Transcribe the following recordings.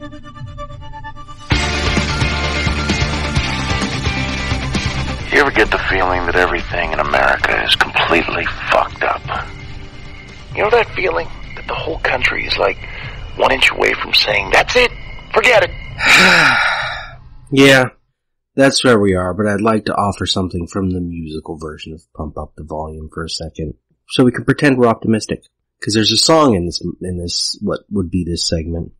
You ever get the feeling that everything in America is completely fucked up? You know that feeling that the whole country is like one inch away from saying, that's it, forget it. Yeah, that's where we are, but I'd like to offer something from the musical version of Pump Up the Volume for a second, so we can pretend we're optimistic. Cause there's a song in this, in this, what would be this segment,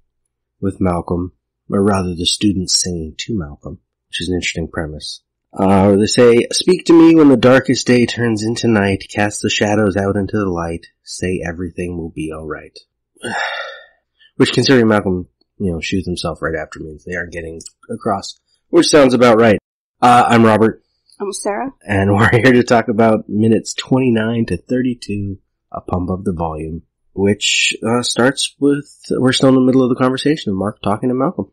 with Malcolm, or rather the students singing to Malcolm, which is an interesting premise. Uh, they say, speak to me when the darkest day turns into night, cast the shadows out into the light, say everything will be alright. Which considering Malcolm, you know, shoots himself right after means they are getting across. Which sounds about right. Uh, I'm Robert, I'm Sarah. and we're here to talk about minutes 29 to 32, a Pump Up the Volume, which, uh, starts with, we're still in the middle of the conversation of Mark talking to Malcolm.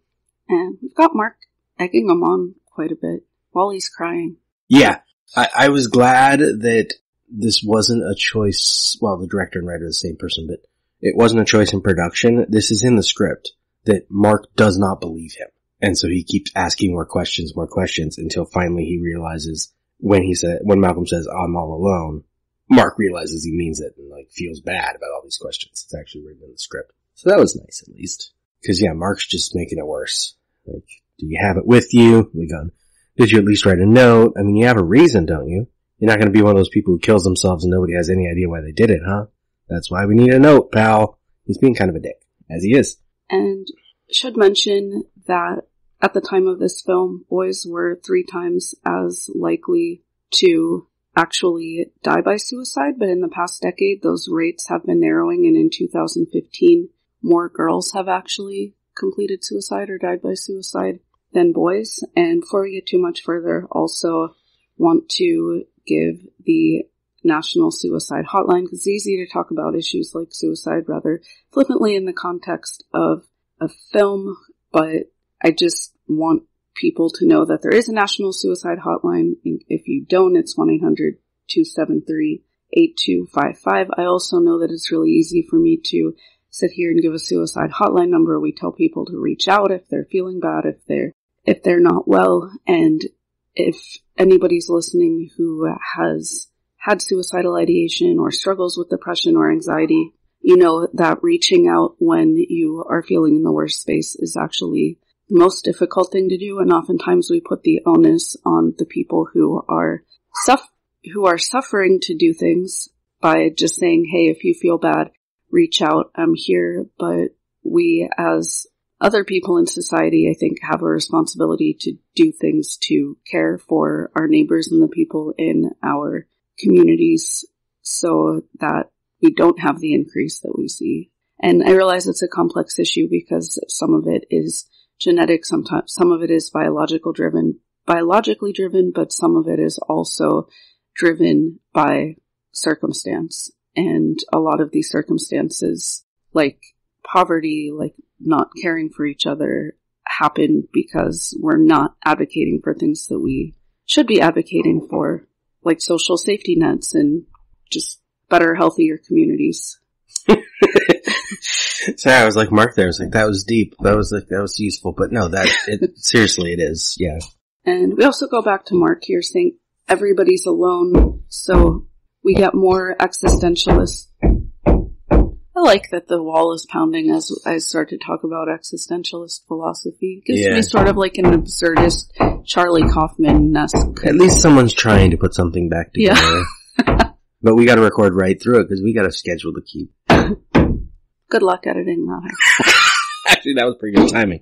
And we've got Mark egging him on quite a bit while he's crying. Yeah, I, I was glad that this wasn't a choice. Well, the director and writer are the same person, but it wasn't a choice in production. This is in the script that Mark does not believe him, and so he keeps asking more questions, more questions until finally he realizes when he said when Malcolm says "I'm all alone," Mark realizes he means it and like feels bad about all these questions. It's actually written in the script, so that was nice at least. Because yeah, Mark's just making it worse. Like, do you have it with you? The gun. Um, did you at least write a note? I mean, you have a reason, don't you? You're not going to be one of those people who kills themselves and nobody has any idea why they did it, huh? That's why we need a note, pal. He's being kind of a dick, as he is. And should mention that at the time of this film, boys were three times as likely to actually die by suicide, but in the past decade, those rates have been narrowing, and in 2015, more girls have actually completed suicide or died by suicide than boys. And before we get too much further, also want to give the National Suicide Hotline because it's easy to talk about issues like suicide rather flippantly in the context of a film, but I just want people to know that there is a National Suicide Hotline. If you don't, it's 1-800-273-8255. I also know that it's really easy for me to sit here and give a suicide hotline number. We tell people to reach out if they're feeling bad, if they're if they're not well, and if anybody's listening who has had suicidal ideation or struggles with depression or anxiety, you know that reaching out when you are feeling in the worst space is actually most difficult thing to do, and oftentimes we put the onus on the people who are who are suffering to do things by just saying, "Hey, if you feel bad, reach out. I'm here." But we, as other people in society, I think, have a responsibility to do things to care for our neighbors and the people in our communities so that we don't have the increase that we see. And I realize it's a complex issue because some of it is genetic, sometimes some of it is biological driven, biologically driven, but some of it is also driven by circumstance. And a lot of these circumstances, like poverty, like not caring for each other, happen because we're not advocating for things that we should be advocating for, like social safety nets and just better, healthier communities. So I was like Mark there. I was like, that was deep. That was like, that was useful. But no, that, it, seriously, it is. Yeah. And we also go back to Mark here saying everybody's alone, so we get more existentialist. I like that the wall is pounding as I start to talk about existentialist philosophy. Gives Yeah. me sort of like an absurdist Charlie Kaufman-esque. At least someone's trying to put something back Yeah. together. but we gotta record right through it because we got a schedule to keep. Good luck editing that. Actually, that was pretty good timing.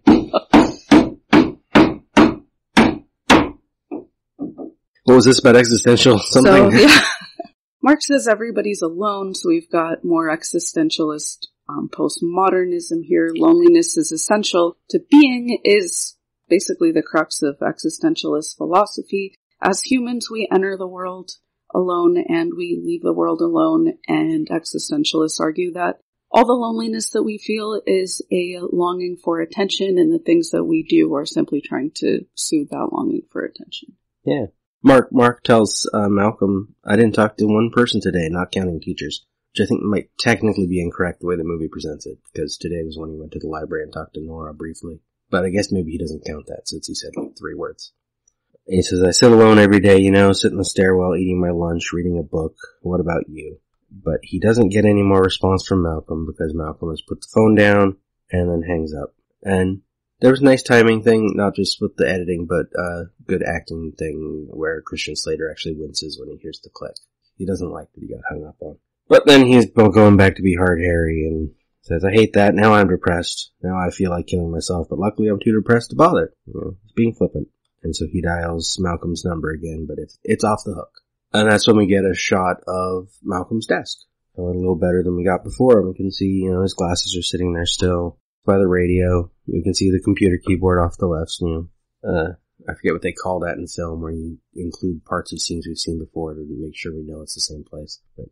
What was this about existential something? So, yeah. Mark says everybody's alone, so we've got more existentialist um, postmodernism here. Loneliness is essential to being is basically the crux of existentialist philosophy. As humans, we enter the world alone and we leave the world alone, and existentialists argue that all the loneliness that we feel is a longing for attention, and the things that we do are simply trying to soothe that longing for attention. Yeah. Mark Mark tells uh, Malcolm, "I didn't talk to one person today, not counting teachers. which I think might technically be incorrect the way the movie presents it, because today was when he went to the library and talked to Nora briefly. But I guess maybe he doesn't count that since he said like three words. He says, I sit alone every day, you know, sit in the stairwell eating my lunch, reading a book. What about you? But he doesn't get any more response from Malcolm because Malcolm has put the phone down and then hangs up. And there was a nice timing thing, not just with the editing, but uh, good acting thing where Christian Slater actually winces when he hears the click. He doesn't like that he got hung up on. But then he's going back to be hard Harry and says, I hate that. Now I'm depressed. Now I feel like killing myself, but luckily I'm too depressed to bother. You know, he's being flippant. And so he dials Malcolm's number again, but it's, it's off the hook. And that's when we get a shot of Malcolm's desk. a little better than we got before. We can see, you know, his glasses are sitting there still by the radio. You can see the computer keyboard off the left. You know, uh, I forget what they call that in film where you include parts of scenes we've seen before to make sure we know it's the same place. But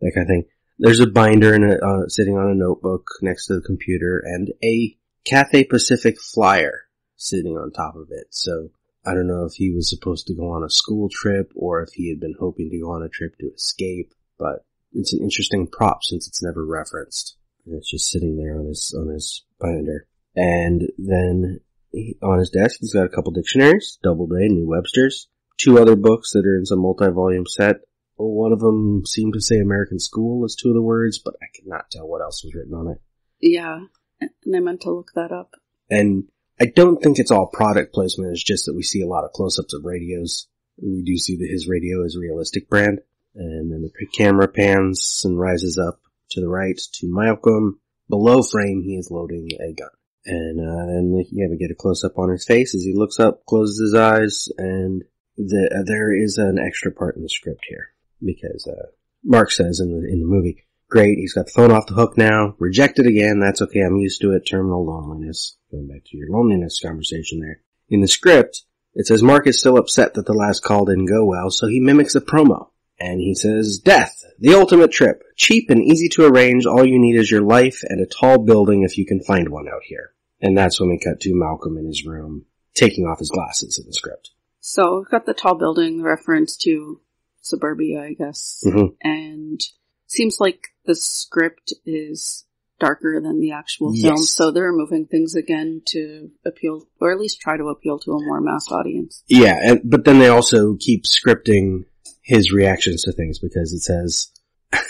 that kind of thing. There's a binder uh, sitting on a notebook next to the computer and a Cathay Pacific flyer sitting on top of it. So I don't know if he was supposed to go on a school trip or if he had been hoping to go on a trip to escape, but it's an interesting prop since it's never referenced. And it's just sitting there on his, on his binder. And then he, on his desk, he's got a couple dictionaries, Doubleday, New Webster's, two other books that are in some multi-volume set, one of them seemed to say American School as two of the words, but I could not tell what else was written on it. Yeah, and I meant to look that up. And I don't think it's all product placement. It's just that we see a lot of close-ups of radios. We do see that his radio is realistic brand. And then the camera pans and rises up to the right to Malcolm. Below frame, he is loading a gun. And uh, then yeah, we get a close-up on his face as he looks up, closes his eyes, and the, uh, there is an extra part in the script here because uh, Mark says in the in the movie, "Great, he's got the phone off the hook now. Rejected again. That's okay. I'm used to it. Terminal loneliness. Going back to your loneliness conversation there. In the script, it says Mark is still upset that the last call didn't go well, so he mimics a promo." And he says, Death, the ultimate trip. Cheap and easy to arrange. All you need is your life and a tall building if you can find one out here. And that's when we cut to Malcolm in his room, taking off his glasses in the script. So we've got the tall building reference to suburbia, I guess. Mhm. And seems like the script is darker than the actual film, so they're moving things again to appeal, or at least try to appeal to a more mass audience. Yeah, and, but then they also keep scripting his reactions to things because it says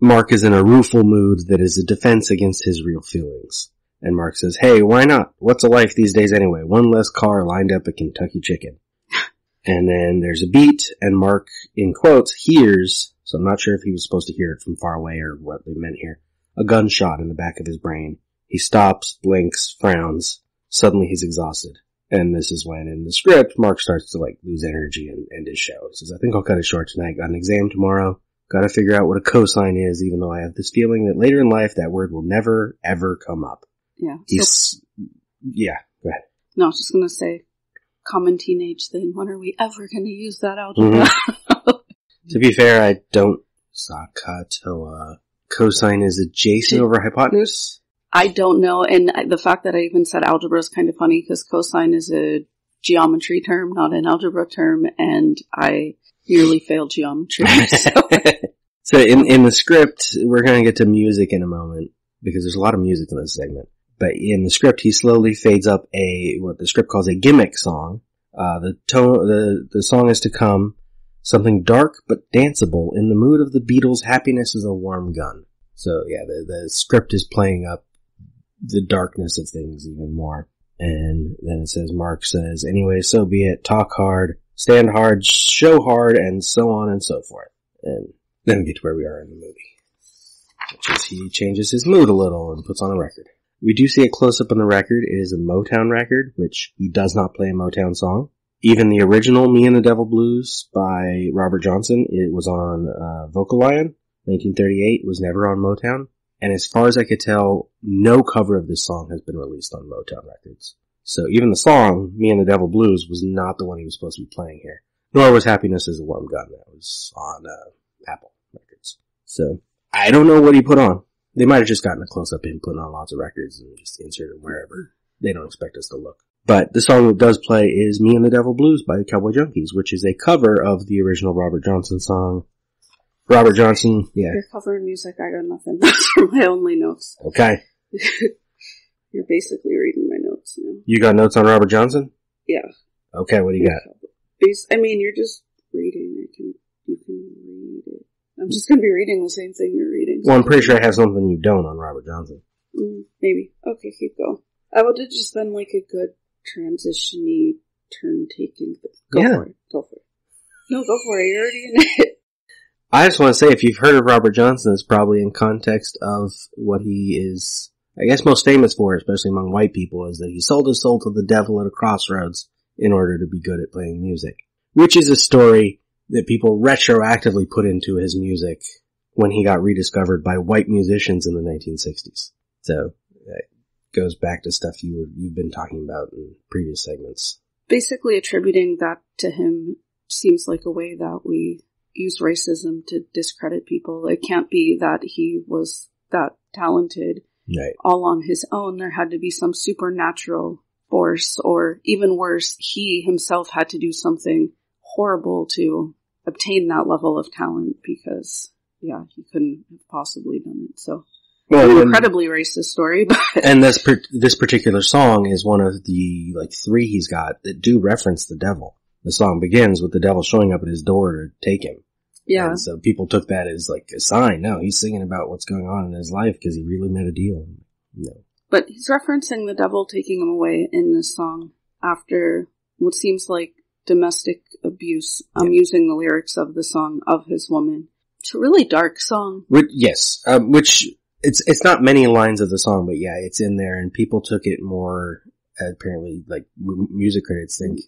Mark is in a rueful mood that is a defense against his real feelings. And Mark says, hey, why not? What's a life these days anyway? One less car lined up at Kentucky Chicken. and then there's a beat, and Mark, in quotes, hears, so I'm not sure if he was supposed to hear it from far away or what they meant here, a gunshot in the back of his brain. He stops, blinks, frowns. Suddenly he's exhausted. And this is when in the script, Mark starts to like lose energy and end his show. He says, I think I'll cut it short tonight. Got an exam tomorrow. Gotta figure out what a cosine is, even though I have this feeling that later in life that word will never, ever come up. Yeah. So, He's, yeah, go ahead. no, I was just gonna say, common teenage thing. When are we ever gonna use that algebra? Mm-hmm. To be fair, I don't, SOHCAHTOA. Cosine is adjacent over hypotenuse? I don't know, and the fact that I even said algebra is kind of funny because cosine is a geometry term, not an algebra term, and I nearly failed geometry. so. so in, in the script, we're gonna get to music in a moment, because there's a lot of music in this segment. But in the script, he slowly fades up a, what the script calls a gimmick song. Uh, the tone, the, the song is to come, something dark but danceable, in the mood of the Beatles, happiness is a warm gun. So yeah, the, the script is playing up the darkness of things even more. And then it says, Mark says, anyway, so be it, talk hard, stand hard, show hard, and so on and so forth. And then we get to where we are in the movie. Which is he changes his mood a little and puts on a record. We do see a close up on the record. It is a Motown record, which he does not play a Motown song. Even the original Me and the Devil Blues by Robert Johnson, it was on uh, Vocalion, 1938, was never on Motown. And as far as I could tell, no cover of this song has been released on Motown Records. So even the song, Me and the Devil Blues, was not the one he was supposed to be playing here. Nor was Happiness is a Warm Gun. That was on uh, Apple Records. So I don't know what he put on. They might have just gotten a close up putting on lots of records and just inserted wherever. They don't expect us to look. But the song that does play is Me and the Devil Blues by the Cowboy Junkies, which is a cover of the original Robert Johnson song, Robert Johnson, yeah. You're covering music, I got nothing. Those are my only notes. Okay. You're basically reading my notes now. You got notes on Robert Johnson? Yeah. Okay, what do you got? Bas- I mean, you're just reading. I can, you can read it. I'm just gonna be reading the same thing you're reading. Well, I'm pretty sure I have something you don't on Robert Johnson. Mm, maybe. Okay, keep going. I would have just been like a good transition-y turn taking. Go Yeah. for it. Go for it. No, go for it. You're already in it. I just want to say, if you've heard of Robert Johnson, it's probably in context of what he is, I guess, most famous for, especially among white people, is that he sold his soul to the devil at a crossroads in order to be good at playing music. Which is a story that people retroactively put into his music when he got rediscovered by white musicians in the 1960s. So, it goes back to stuff you were, you've been talking about in previous segments. Basically, attributing that to him seems like a way that we use racism to discredit people. It can't be that he was that talented Right. all on his own. There had to be some supernatural force, or even worse, he himself had to do something horrible to obtain that level of talent because, yeah, he couldn't have possibly done it. So, Well, an incredibly racist story, but and this per- this particular song is one of the like three he's got that do reference the devil. The song begins with the devil showing up at his door to take him. yeah, And so people took that as like a sign. No, he's singing about what's going on in his life because he really made a deal. No. But he's referencing the devil taking him away in this song after what seems like domestic abuse. I'm using the lyrics of the song of his woman. It's a really dark song. Which, yes, um, which it's it's not many lines of the song, but yeah, it's in there, and people took it more apparently like music critics think.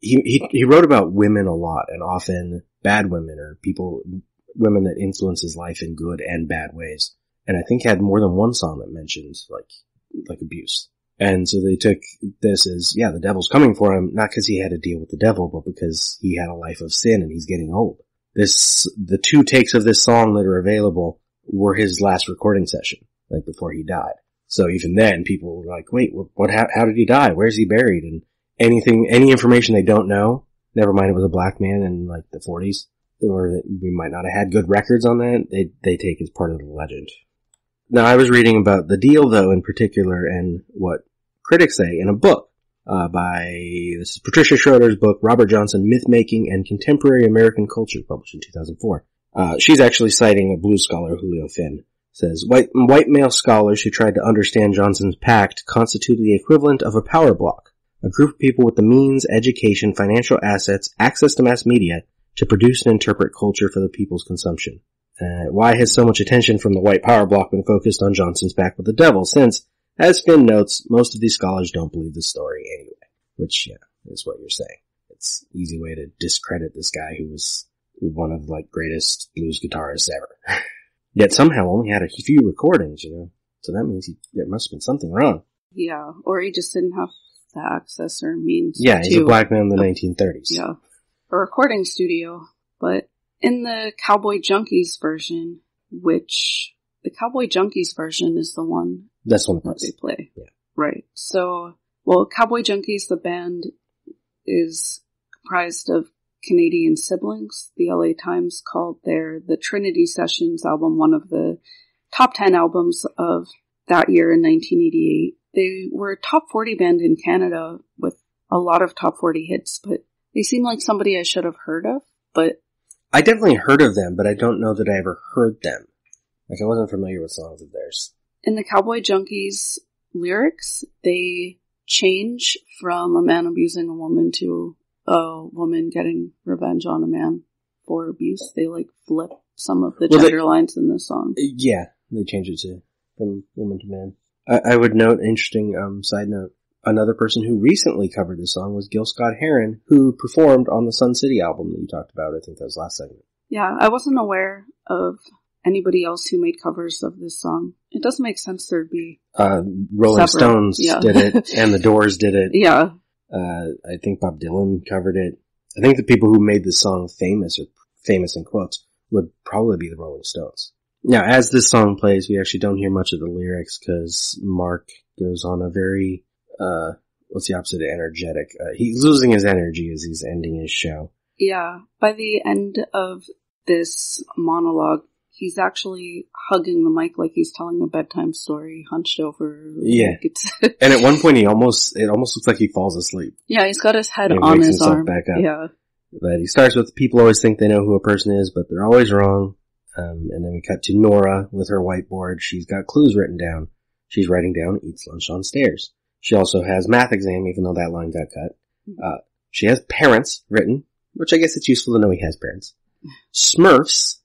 He, he he wrote about women a lot, and often bad women or people women that influence his life in good and bad ways. And I think had more than one song that mentioned like like abuse. And so they took this as yeah, the devil's coming for him, not because he had to deal with the devil, but because he had a life of sin and he's getting old this the two takes of this song that are available were his last recording session, like before he died. So even then, people were like, "Wait, what? how, how did he die? Where's he buried?" And anything, any information they don't know. Never mind, it was a black man in like the 40s, or that we might not have had good records on that. They they take as part of the legend. Now, I was reading about the deal, though, in particular, and what critics say in a book uh, by this is Patricia Schroeder's book, Robert Johnson: Myth Making and Contemporary American Culture, published in 2004. Uh, she's actually citing a blues scholar, Julio Finn. Says white white male scholars who tried to understand Johnson's pact constituted the equivalent of a power block, a group of people with the means, education, financial assets, access to mass media to produce and interpret culture for the people's consumption. Uh, why has so much attention from the white power block been focused on Johnson's pact with the devil? Since, as Finn notes, most of these scholars don't believe the story anyway. Which, yeah, is what you're saying. It's easy way to discredit this guy who was one of like greatest blues guitarists ever. Yet somehow only had a few recordings, you know. So that means he, there must have been something wrong. Yeah, or he just didn't have the access or means. Yeah, he's a black man in the 1930s. Yeah, a recording studio. But in the Cowboy Junkies version, which the Cowboy Junkies version is the one That's one of that they play. Yeah. Right. So, well, Cowboy Junkies, the band, is comprised of Canadian siblings. The LA Times called their the Trinity Sessions album one of the top 10 albums of that year in 1988. They were a top 40 band in Canada with a lot of top 40 hits, but they seem like somebody I should have heard of, but I definitely heard of them, but I don't know that I ever heard them. Like I wasn't familiar with songs of theirs. in the Cowboy Junkies lyrics, they change from a man abusing a woman to a woman getting revenge on a man for abuse. They like flip some of the Well, they- gender lines in this song. Yeah, they changed it to from woman to man. I, I would note, interesting um, side note, another person who recently covered this song was Gil Scott Heron, who performed on the Sun City album that you talked about. I think that was last segment. Yeah, I wasn't aware of anybody else who made covers of this song. It doesn't make sense there'd be. Uh, Rolling Several, Stones yeah. did it, and the Doors did it. Yeah, Uh, I think Bob Dylan covered it. I think the people who made this song famous, or famous in quotes, would probably be the Rolling Stones. Now, as this song plays, we actually don't hear much of the lyrics because Mark goes on a very, uh, what's the opposite of energetic? Uh, he's losing his energy as he's ending his show. yeah. By the end of this monologue, he's actually hugging the mic like he's telling a bedtime story, hunched over. Yeah. Like And at one point, he almost it almost looks like he falls asleep. yeah, he's got his head He on his arm. back up. Yeah. But he starts with people always think they know who a person is, but they're always wrong. Um, and then we cut to Nora with her whiteboard. She's got clues written down. She's writing down eats lunch on stairs. She also has math exam, even though that line got cut. Uh, she has parents written, which I guess it's useful to know he has parents. Smurfs.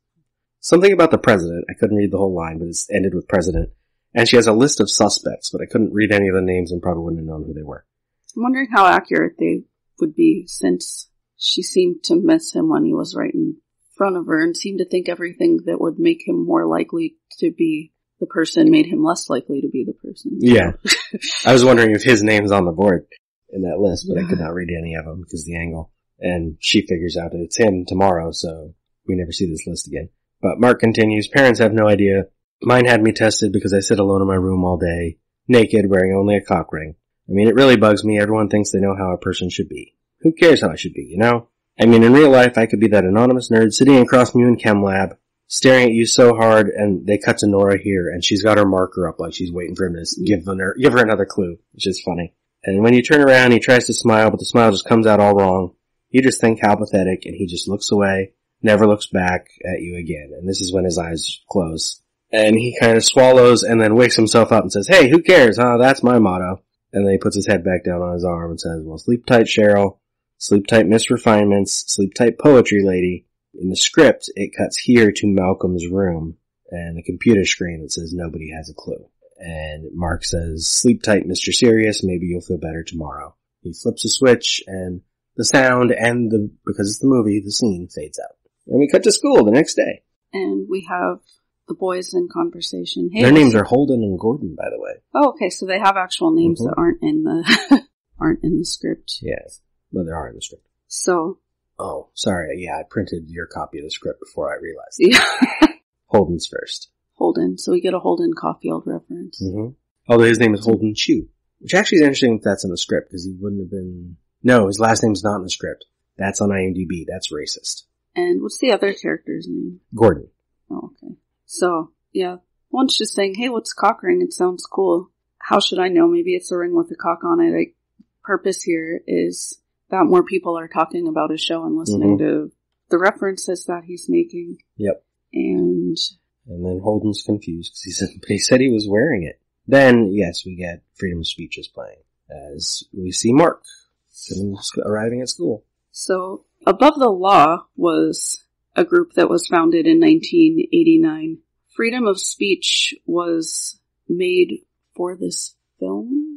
Something about the president. I couldn't read the whole line, but it's ended with president. And she has a list of suspects, but I couldn't read any of the names and probably wouldn't have known who they were. I'm wondering how accurate they would be since she seemed to miss him when he was right in front of her and seemed to think everything that would make him more likely to be the person made him less likely to be the person. Yeah. I was wondering if his name's on the board in that list, but I could not read any of them because the angle. And she figures out that it's him tomorrow, so we never see this list again. But Mark continues, parents have no idea. Mine had me tested because I sit alone in my room all day, naked, wearing only a cock ring. I mean, it really bugs me. Everyone thinks they know how a person should be. Who cares how I should be, you know? I mean, in real life, I could be that anonymous nerd sitting across from you in chem lab, staring at you so hard, and they cut to Nora here, and she's got her marker up like she's waiting for him to give her, give her another clue, which is funny. And when you turn around, he tries to smile, but the smile just comes out all wrong. You just think how pathetic, and he just looks away, never looks back at you again. And this is when his eyes close. And he kind of swallows and then wakes himself up and says, hey, who cares, huh? That's my motto. And then he puts his head back down on his arm and says, well, sleep tight, Cheryl. Sleep tight, Miss Refinements. Sleep tight, Poetry Lady. In the script, it cuts here to Malcolm's room and the computer screen that says nobody has a clue. And Mark says, sleep tight, Mr. Serious. Maybe you'll feel better tomorrow. He flips a switch and the sound and the, because it's the movie, the scene fades out. And we cut to school the next day. And we have the boys in conversation. Hey, Their names are Holden and Gordon, by the way. Oh, okay, so they have actual names Mhm. that aren't in the aren't in the script. Yeah. Well, they are in the script. So Oh, sorry. Yeah, I printed your copy of the script before I realized. yeah, Holden's first. Holden. So we get a Holden Caulfield reference. Mm-hmm. Although his name is Holden Chu, which actually is interesting if that's in the script because he wouldn't have been. No, his last name's not in the script. That's on IMDb. That's racist. And what's the other character's name? Gordon. Oh, okay. So yeah, one's just saying, "Hey, what's cock ring? It sounds cool. How should I know? Maybe it's a ring with a cock on it." Like, purpose here is that more people are talking about his show and listening mm-hmm. to the references that he's making. Yep. And And then Holden's confused because he said, but he said he was wearing it. Then, yes, we get Freedom of Speech is playing as we see Mark arriving at school. So, Above the Law was a group that was founded in 1989. Freedom of speech was made for this film.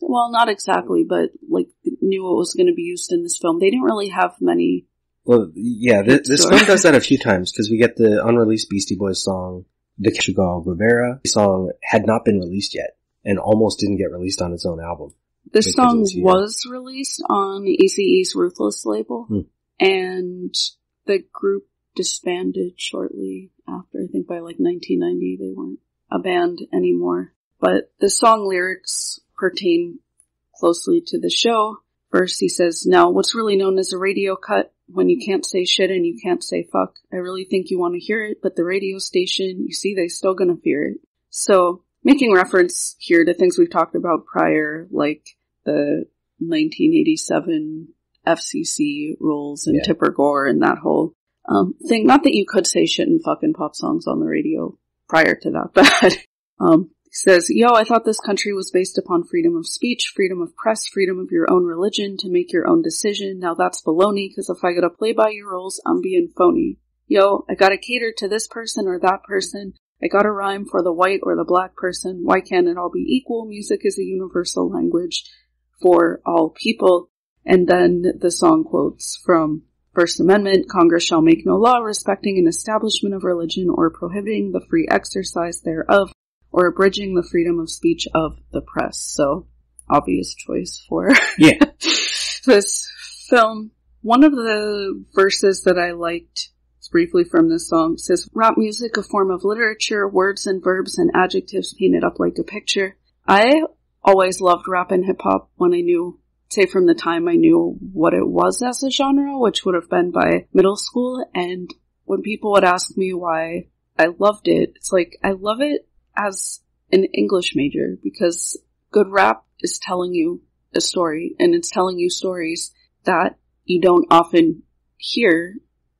Well, not exactly, but like knew it was going to be used in this film. They didn't really have many. Well, yeah, this, this film does that a few times because we get the unreleased Beastie Boys song, the Chagall Guevara song had not been released yet and almost didn't get released on its own album. This song was released on Eazy-E's Ruthless label, Hmm. and the group disbanded shortly after. I think by like 1990 they weren't a band anymore. But the song lyrics pertain closely to the show. First he says, now what's really known as a radio cut when you can't say shit and you can't say fuck. I really think you want to hear it, but the radio station, you see, they still gonna fear it. So, making reference here to things we've talked about prior, like the 1987 FCC rules and Yeah. Tipper Gore and that whole um, thing. Not that you could say shit and fucking pop songs on the radio prior to that, but um, he says, "Yo, I thought this country was based upon freedom of speech, freedom of press, freedom of your own religion to make your own decision. Now that's baloney, because if I gotta play by your rules, I'm being phony. Yo, I gotta cater to this person or that person." I gotta rhyme for the white or the black person. Why can't it all be equal? Music is a universal language for all people. And then the song quotes from First Amendment, Congress shall make no law respecting an establishment of religion or prohibiting the free exercise thereof or abridging the freedom of speech of the press. So, obvious choice for Yeah. this film. One of the verses that I liked briefly from this song says, rap music, a form of literature, words and verbs and adjectives painted up like a picture. I always loved rap and hip hop when I knew, say from the time I knew what it was as a genre, which would have been by middle school, and when people would ask me why I loved it, it's like I love it as an English major because good rap is telling you a story and it's telling you stories that you don't often hear.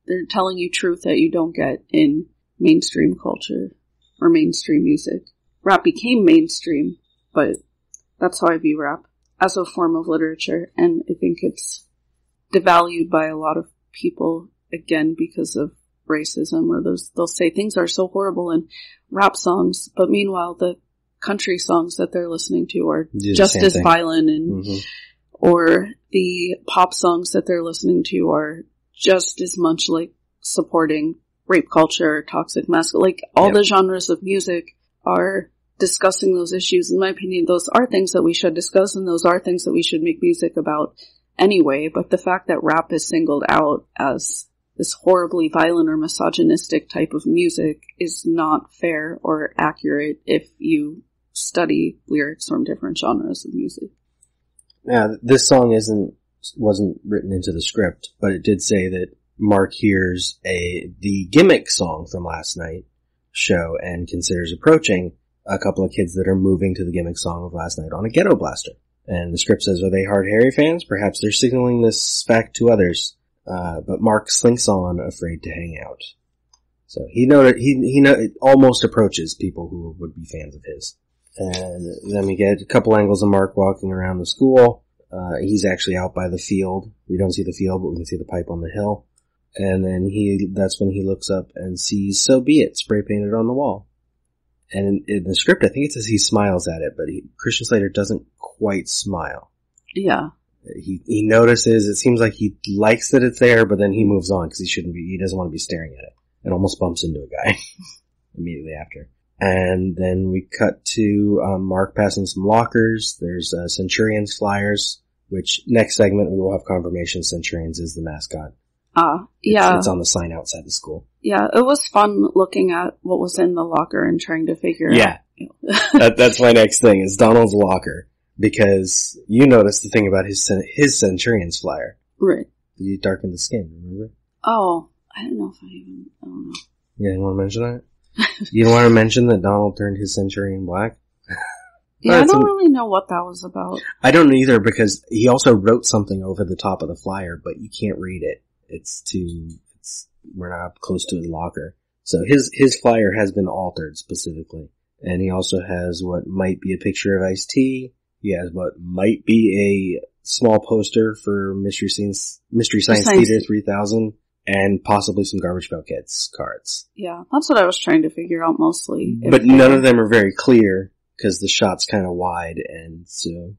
They're telling you truth that you don't get in mainstream culture or mainstream music. Rap became mainstream, but that's how I view rap as a form of literature and I think it's devalued by a lot of people again because of racism or those they'll say things are so horrible in rap songs, but meanwhile the country songs that they're listening to are just as thing. violent and Mhm. or the pop songs that they're listening to are just as much like supporting rape culture, toxic masculinity, like all Yep. the genres of music are discussing those issues. In my opinion, those are things that we should discuss and those are things that we should make music about anyway. But the fact that rap is singled out as this horribly violent or misogynistic type of music is not fair or accurate if you study lyrics from different genres of music. Yeah, this song isn't wasn't written into the script, but it did say that Mark hears a the gimmick song from last night show and considers approaching a couple of kids that are moving to the gimmick song of last night on a ghetto blaster. And the script says, "Are they Hard Harry fans? Perhaps they're signaling this fact to others." Uh, but Mark slinks on, afraid to hang out. So he he he know, almost approaches people who would be fans of his. And then we get a couple angles of Mark walking around the school. Uh, he's actually out by the field. We don't see the field, but we can see the pipe on the hill. And then he, that's when he looks up and sees "So Be It" spray painted on the wall. And in, in the script, I think it says he smiles at it, but he, Christian Slater doesn't quite smile. Yeah. He he notices. It seems like he likes that it's there, but then he moves on because he shouldn't be. He doesn't want to be staring at it, and almost bumps into a guy immediately after. And then we cut to um, Mark passing some lockers. There's uh, Centurions flyers, which next segment we will have confirmation Centurions is the mascot. Ah, yeah. it's on the sign outside the school. Yeah, it was fun looking at what was in the locker and trying to figure Yeah. out. that, that's my next thing is Donald's locker because you noticed the thing about his his Centurions flyer. right. You darkened the skin, remember? Oh, I don't know if I even, I don't know. Yeah, You want to mention that? you don't want to mention that Donald turned his Centurion black? Yeah, I don't really know what that was about. I don't either because he also wrote something over the top of the flyer, but you can't read it. It's too, it's, we're not close to his locker. So his, his flyer has been altered specifically. And he also has what might be a picture of Ice-T. He has what might be a small poster for Mystery Science, Mystery Science Science- Theater 3000 and possibly some Garbage Pail Kids cards. Yeah, that's what I was trying to figure out mostly. But none of them are very clear because the shot's kind of wide, and so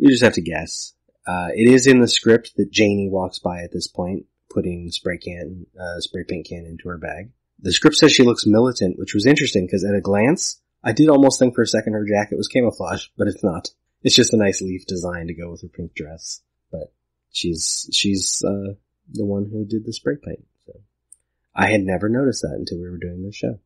we just have to guess. Uh, it is in the script that Janie walks by at this point, putting spray can, uh, spray paint can into her bag. The script says she looks militant, which was interesting because at a glance, I did almost think for a second her jacket was camouflage, but it's not. It's just a nice leaf design to go with her pink dress. But she's she's uh, the one who did the spray paint. So I had never noticed that until we were doing this show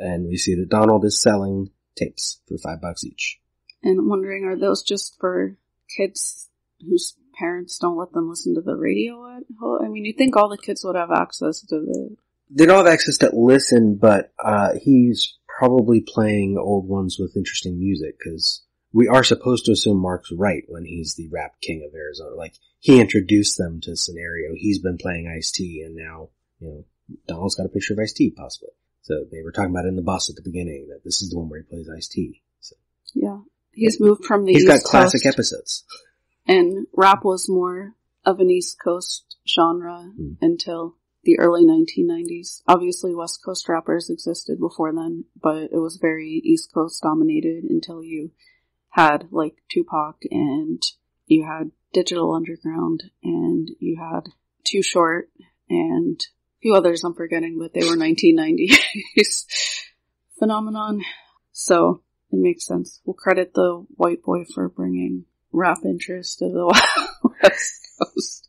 and we see that Donald is selling tapes for five bucks each. And I'm wondering, are those just for kids whose parents don't let them listen to the radio home? I mean, you think all the kids would have access to the. They don't have access to listen, but uh, he's probably playing old ones with interesting music because we are supposed to assume Mark's right when he's the rap king of Arizona. Like he introduced them to scenario. He's been playing Ice T, and now you know Donald's got a picture of Ice T possibly. So they were talking about it in the bus at the beginning that this is the one where he plays Ice T. So Yeah. He's moved from the he's East got classic Coast, episodes. and rap was more of an East Coast genre Hmm. until the early 1990s. Obviously, West Coast rappers existed before then, but it was very East Coast dominated until you had like Tupac and you had Digital Underground and you had Too Short and a few others I'm forgetting, but they were 1990s phenomenon. So it makes sense. We'll credit the white boy for bringing rap interest to the West Coast.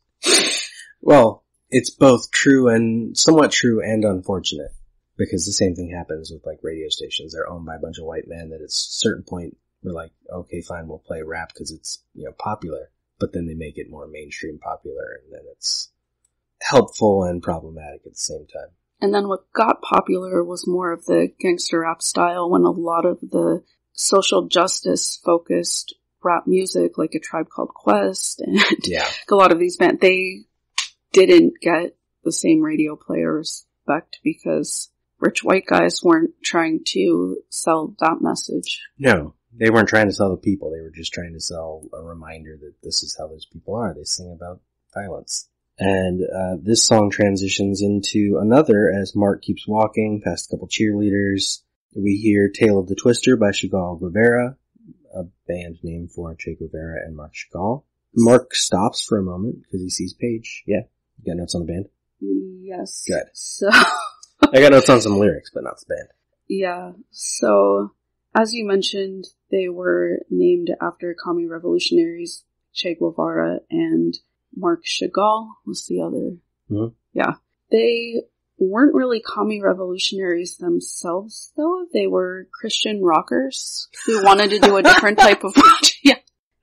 Well, it's both true and somewhat true and unfortunate because the same thing happens with like radio stations. They're owned by a bunch of white men that at a certain point we're like, okay, fine, we'll play rap because it's, you know, popular, but then they make it more mainstream popular and then it's, helpful and problematic at the same time. And then what got popular was more of the gangster rap style when a lot of the social justice focused rap music, like a tribe called Quest and Yeah. a lot of these bands, they didn't get the same radio play or respect because rich white guys weren't trying to sell that message. No, they weren't trying to sell the people. They were just trying to sell a reminder that this is how those people are. They sing about violence. And uh, this song transitions into another as Mark keeps walking past a couple cheerleaders. We hear Tale of the Twister by Chagall Guevara, a band name for Che Guevara and Marc Chagall. Mark stops for a moment because he sees Paige. Yeah, you got notes on the band? Yes. Good. So, I got notes on some lyrics, but not the band. yeah. So, as you mentioned, they were named after commie revolutionaries Che Guevara and Marc Chagall was the other. Mhm. Yeah. They weren't really commie revolutionaries themselves, though. They were Christian rockers who wanted to do a different type of yeah.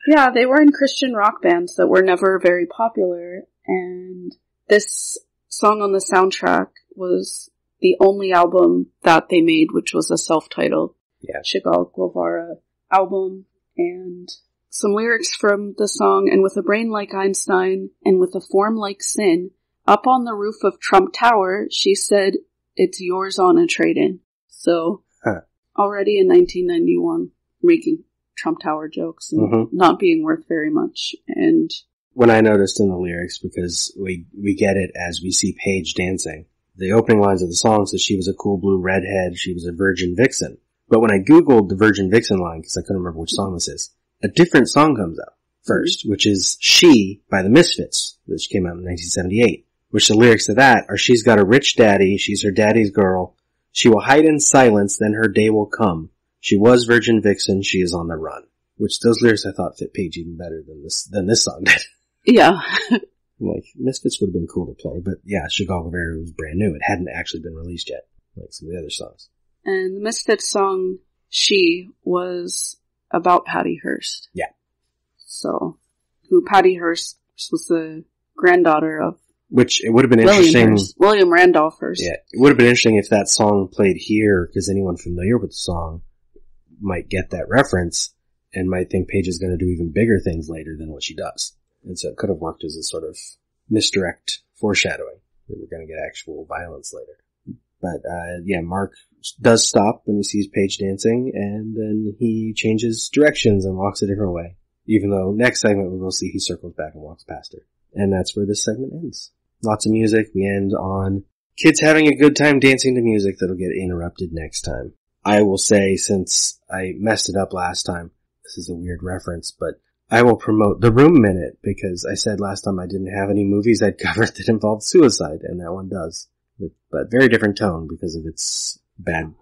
Yeah, they were in Christian rock bands that were never very popular, and this song on the soundtrack was the only album that they made, which was a self-titled Yeah. Chagall Guevara album, and some lyrics from the song, and with a brain like Einstein, and with a form like sin, up on the roof of Trump Tower, she said, it's yours on a trade-in. So, Huh. already in 1991, making Trump Tower jokes and Mhm. not being worth very much, and when I noticed in the lyrics because we we get it as we see Paige dancing. The opening lines of the song says she was a cool blue redhead, she was a virgin vixen. But when I googled the virgin vixen line because I couldn't remember which song this is, a different song comes up first, which is "She" by the Misfits, which came out in 1978. Which the lyrics to that are "She's got a rich daddy, she's her daddy's girl. She will hide in silence, then her day will come. She was virgin vixen, she is on the run." Which those lyrics I thought fit Paige even better than this than this song did. yeah. Like, Misfits would have been cool to play, but yeah, Chagall Guevara was brand new. It hadn't actually been released yet, like some of the other songs. And the Misfits song, She, was about Patty Hearst. Yeah. So, who Patty Hearst was the granddaughter of Which, it would have been William interesting. Hearst, William Randolph Hearst. Yeah, it would have been interesting if that song played here, because anyone familiar with the song might get that reference and might think Paige is going to do even bigger things later than what she does. And so it could have worked as a sort of misdirect foreshadowing that we're going to get actual violence later. But, uh, yeah, Mark does stop when he sees Paige dancing and then he changes directions and walks a different way. Even though next segment we will see he circles back and walks past her. And that's where this segment ends. Lots of music. We end on kids having a good time dancing to music that'll get interrupted next time. I will say, since I messed it up last time, this is a weird reference, but I will promote the Room Minute because I said last time I didn't have any movies I'd covered that involved suicide, and that one does. But, very different tone because of its bad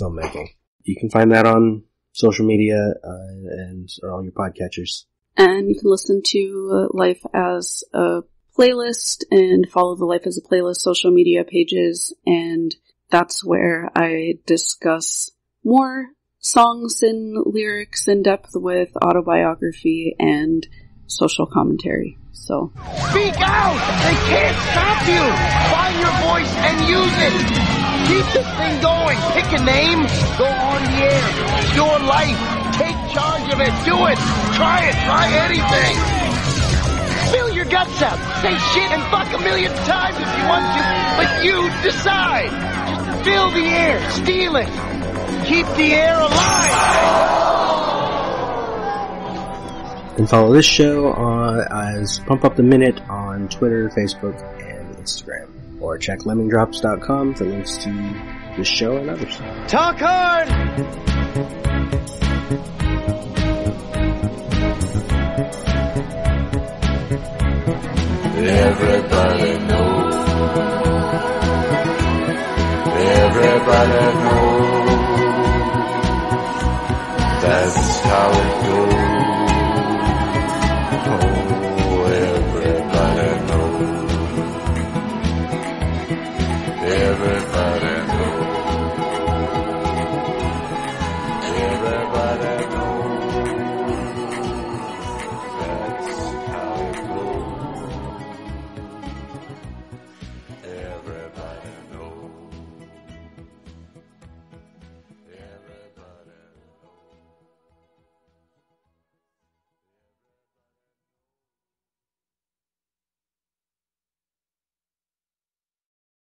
filmmaking. You can find that on social media uh, and all your podcatchers. And you can listen to uh, Life as a playlist and follow the Life as a playlist social media pages. And that's where I discuss more songs and lyrics in depth with autobiography and social commentary. So, Speak out! They can't stop you! Find your voice and use it! Keep this thing going! Pick a name, go on the air. Your life. Take charge of it. Do it! Try it! Try anything! Spill your guts out! Say shit and fuck a million times if you want to, but you decide! Just fill the air, steal it! Keep the air alive! And follow this show on, as Pump Up the Minute on Twitter, Facebook, and Instagram. Or check lemmingdrops.com for links to this show and others. Talk hard! Everybody knows. Everybody knows. That's how it goes.